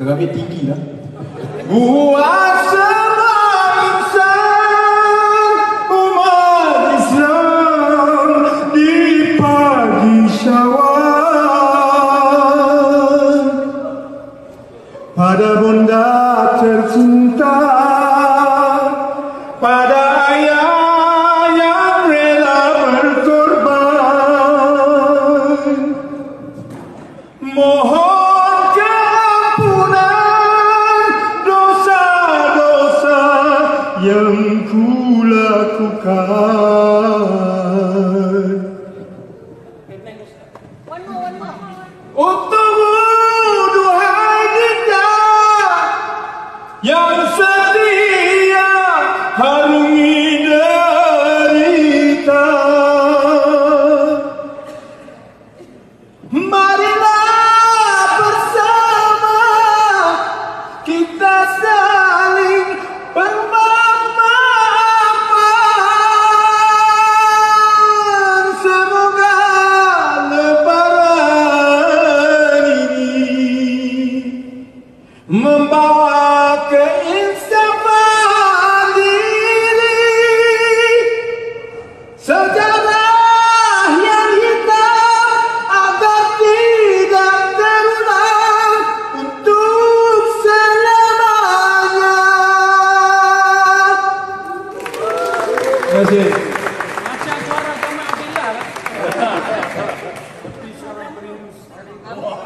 Ambil tinggi lah. Buat insan umat Islam di pagi syawal pada bunda tercinta yang yang ku lakukan. Untukmu duhai dinda yang setia membawa keinsafan diri. Sejarah yang hitam agar tidak terulang untuk selamanya. Terima kasih. Macam suara sama Abdillah kan? bicara perintah